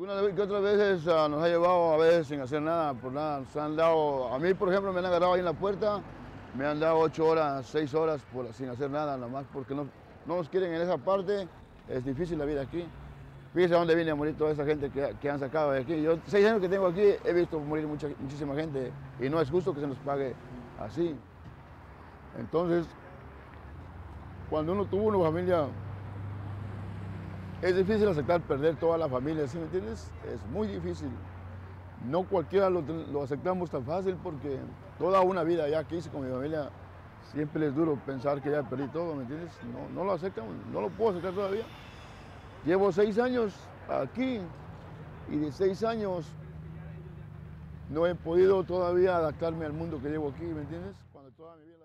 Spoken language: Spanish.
Algunas que otras veces uh, nos ha llevado a veces sin hacer nada, por nada. Nos han dado, a mí por ejemplo me han agarrado ahí en la puerta, me han dado ocho horas, seis horas sin hacer nada, nada más porque no, no nos quieren en esa parte. Es difícil la vida aquí. Fíjese dónde viene a morir toda esa gente que, que, han sacado de aquí. Yo, seis años que tengo aquí, he visto morir muchísima gente y no es justo que se nos pague así. Entonces, cuando uno tuvo una familia, es difícil aceptar perder toda la familia, ¿sí me entiendes? Es muy difícil. No cualquiera lo, aceptamos tan fácil porque toda una vida ya que hice con mi familia, siempre es duro pensar que ya perdí todo, ¿me entiendes? No, no lo aceptan, no lo puedo aceptar todavía. Llevo seis años aquí y de seis años no he podido todavía adaptarme al mundo que llevo aquí, ¿me entiendes? Cuando toda mi vida